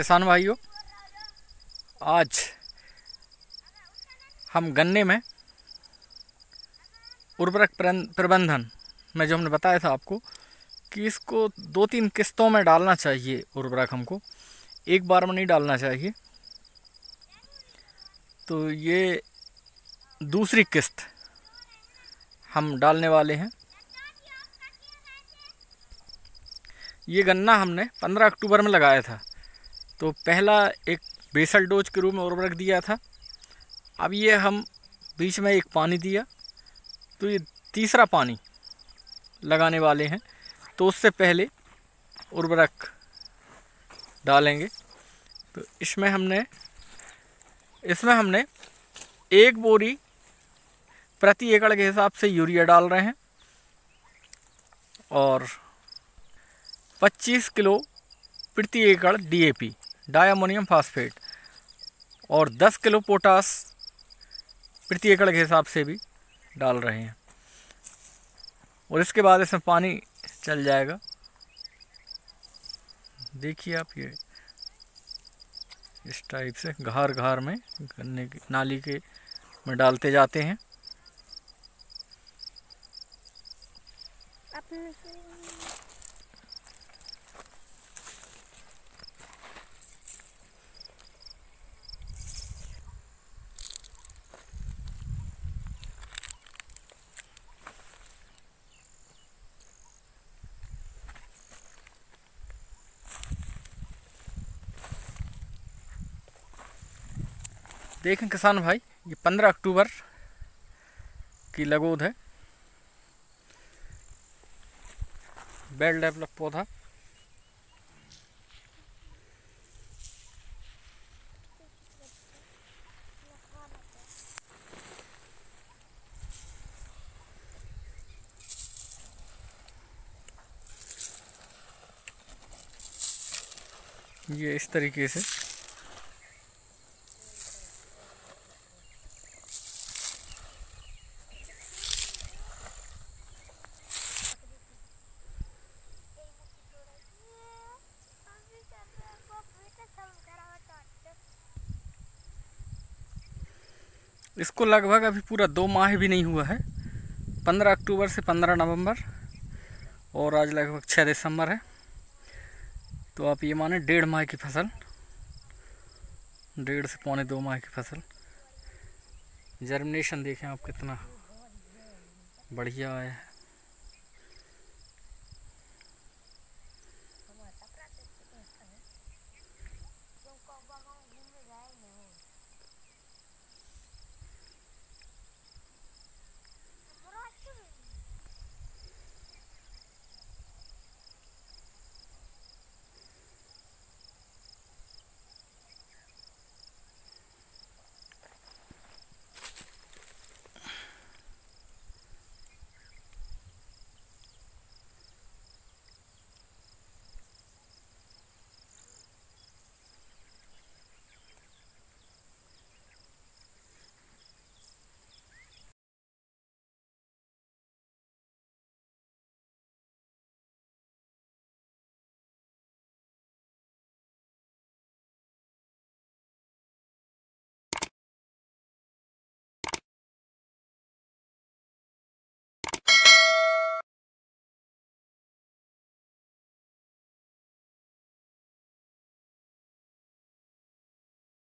किसान भाइयों, आज हम गन्ने में उर्वरक प्रबंधन में जो हमने बताया था आपको, कि इसको दो तीन किस्तों में डालना चाहिए उर्वरक हमको, एक बार में नहीं डालना चाहिए। तो ये दूसरी किस्त हम डालने वाले हैं। ये गन्ना हमने 15 अक्टूबर में लगाया था। तो पहला एक बेसल डोज के रूप में उर्वरक दिया था। अब ये हम बीच में एक पानी दिया। तो ये तीसरा पानी लगाने वाले हैं। तो उससे पहले उर्वरक डालेंगे। तो इसमें हमने इसमें हमने एक बोरी प्रति एकड़ के हिसाब से यूरिया डाल रहे हैं और 25 किलो प्रति एकड़ डीएपी। डायमोनियम फास्फेट और 10 किलो पोटास प्रति एकड़ के हिसाब से भी डाल रहे हैं। और इसके बाद इसमें पानी चल जाएगा। देखिए आप ये, इस टाइप से घार घार में गन्ने की, नाली के में डालते जाते हैं। देखें किसान भाई, ये पंद्रह अक्टूबर की लगोद है। वेल डेवलप पौधा। ये इस तरीके से इसको लगभग अभी पूरा दो माह भी नहीं हुआ है। पंद्रह अक्टूबर से पंद्रह नवंबर और आज लगभग छः दिसंबर है। तो आप ये माने डेढ़ माह की फ़सल, डेढ़ से पौने दो माह की फ़सल। जर्मिनेशन देखें आप कितना बढ़िया आया है।